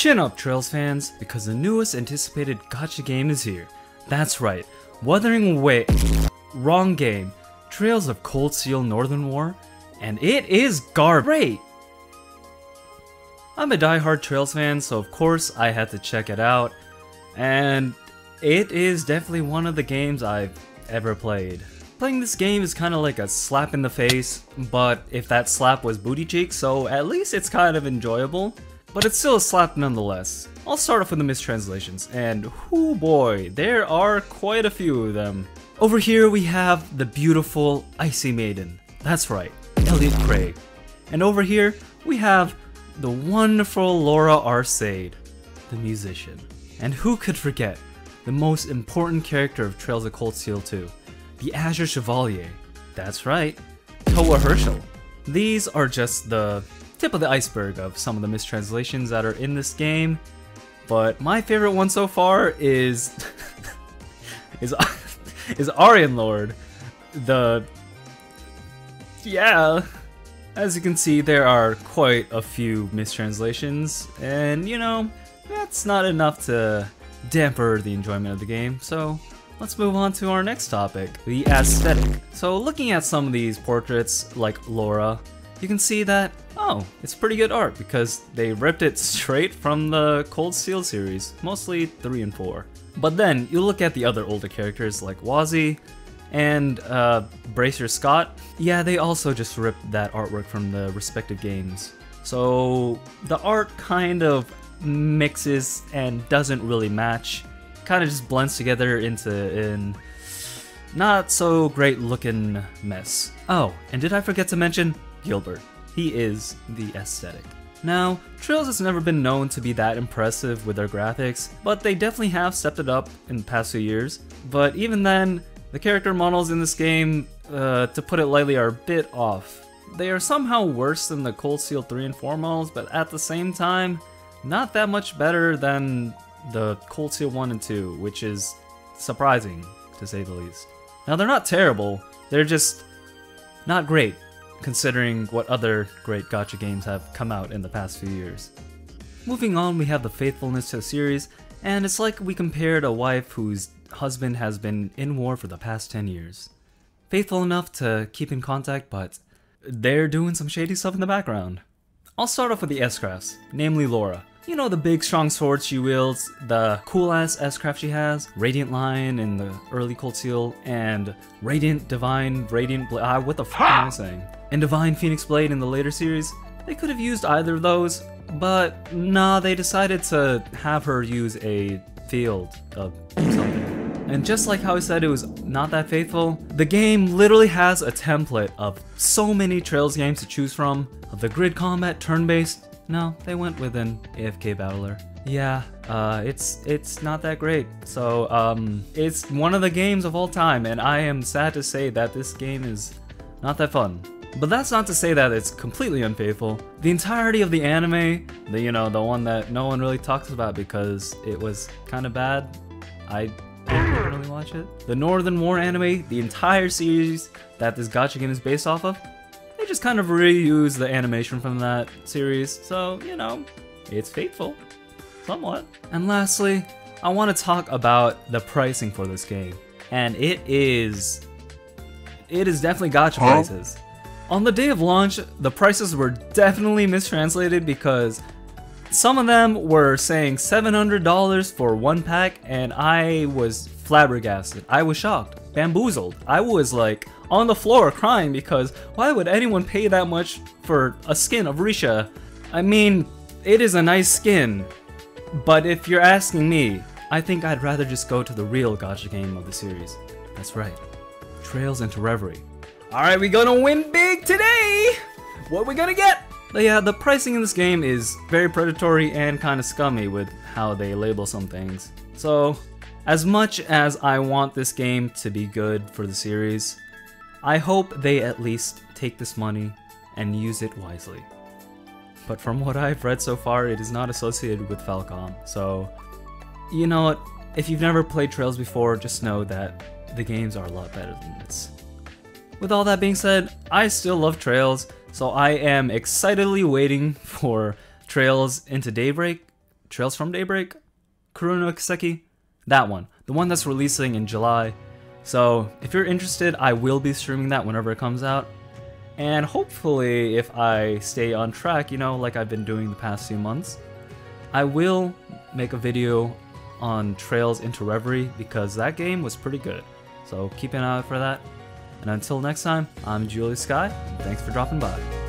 Chin up, Trails fans, because the newest anticipated gacha game is here. That's right, Wuthering Way. Wrong game. Trails of Cold Steel Northern War, and it is garbage. I'm a die-hard Trails fan, so of course I had to check it out, and it is definitely one of the games I've ever played. Playing this game is kind of like a slap in the face, but if that slap was booty cheek, so at least it's kind of enjoyable. But it's still a slap nonetheless. I'll start off with the mistranslations, and whoo boy, there are quite a few of them. Over here we have the beautiful Icy Maiden. That's right, Elliot Craig. And over here we have the wonderful Laura Arcade, the musician. And who could forget the most important character of Trails of Cold Steel 2, the Azure Chevalier. That's right, Toa Herschel. These are just the tip of the iceberg of some of the mistranslations that are in this game, but my favorite one so far is is is Aryan Lord. The yeah, as you can see, there are quite a few mistranslations, and you know, that's not enough to damper the enjoyment of the game, so let's move on to our next topic, the aesthetic. So looking at some of these portraits, like Laura, you can see that, oh, it's pretty good art because they ripped it straight from the Cold Steel series, mostly 3 and 4. But then, you look at the other older characters like Wazy and uh, Bracer Scott, yeah, they also just ripped that artwork from the respective games. So the art kind of mixes and doesn't really match. Kind of just blends together into an not so great looking mess. Oh, and did I forget to mention Gilbert? He is the aesthetic. Now, Trails has never been known to be that impressive with their graphics, but they definitely have stepped it up in the past few years. But even then, the character models in this game, uh, to put it lightly, are a bit off. They are somehow worse than the Cold Steel 3 and 4 models, but at the same time, not that much better than the Cold Steel 1 and 2, which is surprising, to say the least. Now, they're not terrible, they're just not great, considering what other great gacha games have come out in the past few years. Moving on, we have the faithfulness to the series, and it's like we compared a wife whose husband has been in war for the past 10 years. Faithful enough to keep in contact, but they're doing some shady stuff in the background. I'll start off with the S-Crafts, namely Laura. You know the big strong sword she wields, the cool ass S-Craft she has, Radiant Lion in the early Cold Steel, and Radiant Divine, Radiant Blade, ah, what the fuck am I saying? And Divine Phoenix Blade in the later series. They could have used either of those, but nah, they decided to have her use a field of something. And just like how I said it was not that faithful, the game literally has a template of so many Trails games to choose from, of the grid combat, turn-based, no, they went with an AFK battler. Yeah, uh, it's it's not that great. So, um, it's one of the games of all time, and I am sad to say that this game is not that fun. But that's not to say that it's completely unfaithful. The entirety of the anime, the you know, the one that no one really talks about because it was kind of bad, I didn't really watch it. The Northern War anime, the entire series that this gacha game is based off of, just kind of reuse the animation from that series, so, you know, it's faithful. Somewhat. And lastly, I want to talk about the pricing for this game. And it is... It is definitely gacha huh? prices. On the day of launch, the prices were definitely mistranslated because some of them were saying $700 for one pack, and I was flabbergasted. I was shocked, bamboozled. I was like, on the floor crying because why would anyone pay that much for a skin of Risha? I mean, it is a nice skin, but if you're asking me, I think I'd rather just go to the real gacha game of the series. That's right, Trails into Reverie. Alright, we gonna win big today! What we gonna get? But yeah, the pricing in this game is very predatory and kinda scummy with how they label some things. So, as much as I want this game to be good for the series, I hope they at least take this money and use it wisely. But from what I've read so far, it is not associated with Falcom, so you know what? If you've never played Trails before, just know that the games are a lot better than this. With all that being said, I still love Trails, so I am excitedly waiting for Trails into Daybreak Trails from Daybreak, Kuro no Kiseki, that one, the one that's releasing in July. So if you're interested, I will be streaming that whenever it comes out. And hopefully, if I stay on track, you know, like I've been doing the past few months, I will make a video on Trails into Reverie because that game was pretty good. So keep an eye out for that. And until next time, I'm Julius Sky, thanks for dropping by.